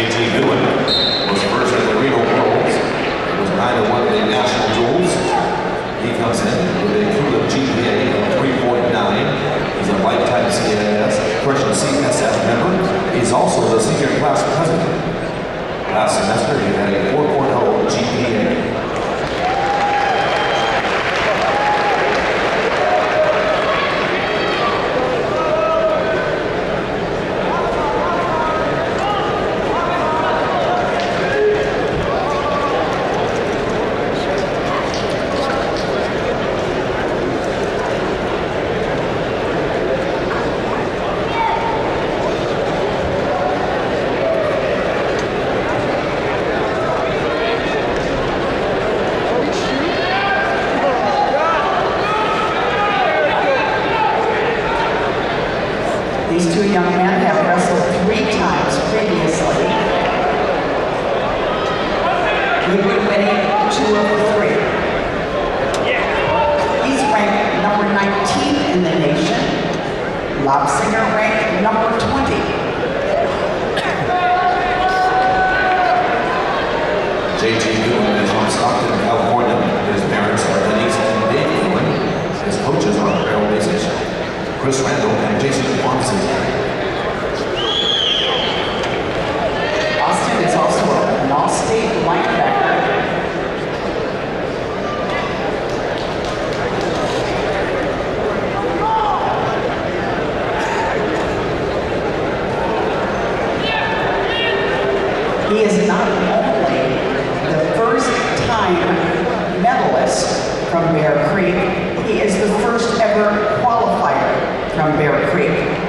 J.T. Goodwin was first at the Reno Worlds. He was 9-1 in the national duels. He comes in with a cumulative GPA of 3.9. He's a lifetime CIS, correction CSF member. He's also the senior class president. Last semester, he two of the three. He's ranked number 19 in the nation. Lobsinger ranked number 20. J.T. Goodwin is from Stockton, California. His parents are Denise and Dave Goodwin. His coaches are Harold Basic, Chris Randall, and Jason Fonzie. Austin is also an all-state linebacker. He is not only the first time medalist from Bear Creek, he is the first ever qualifier from Bear Creek.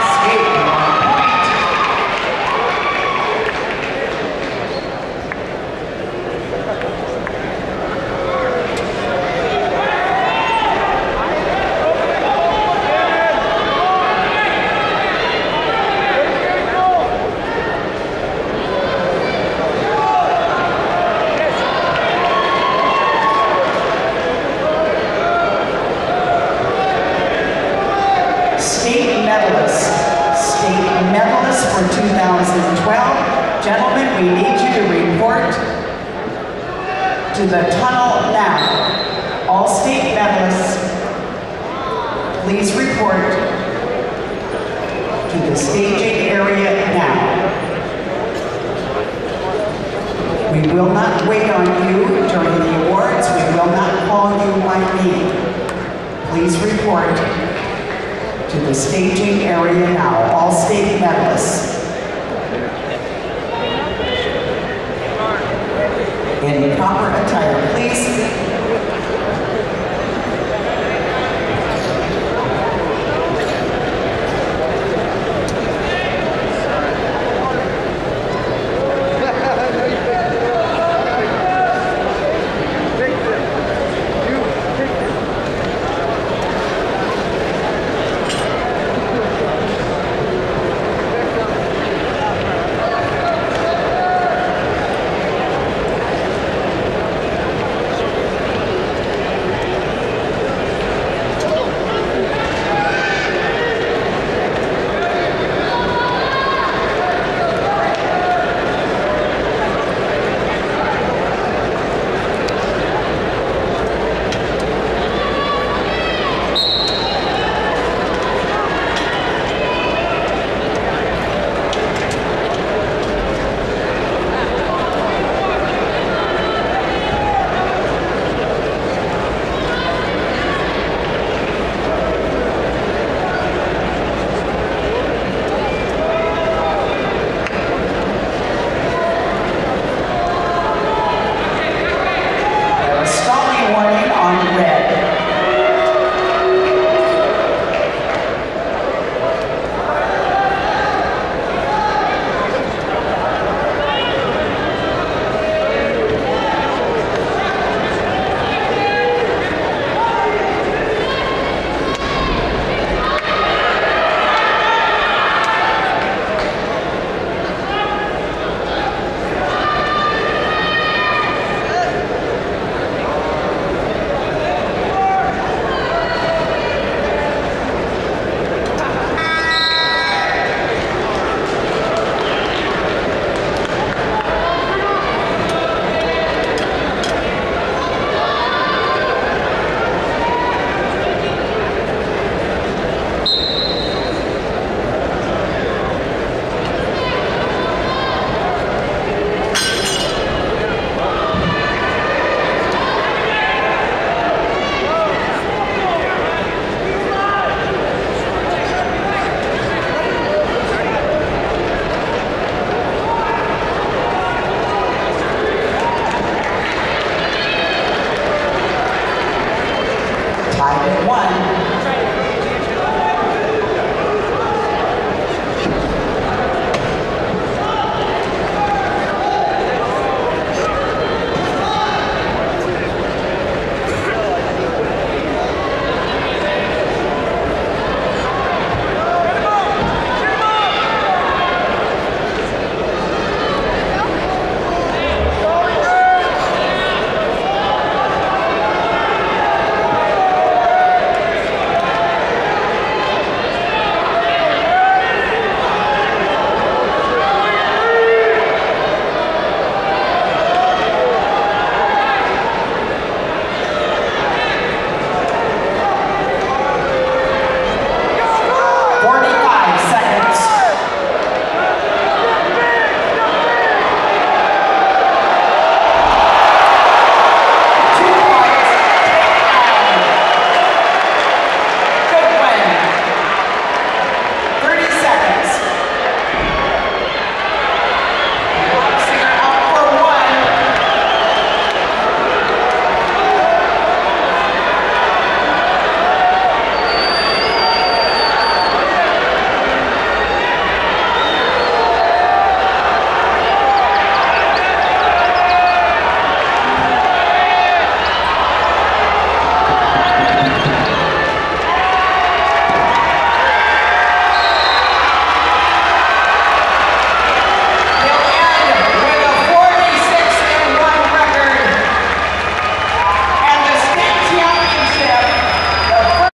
Escape, one point. State medalist, state medalist for 2012. Gentlemen, we need you to report to the tunnel now. All state medalists, please report to the staging area now. We will not wait on you during the awards. We will not call you by name. Please report to the staging area now, all state medalists. five and one.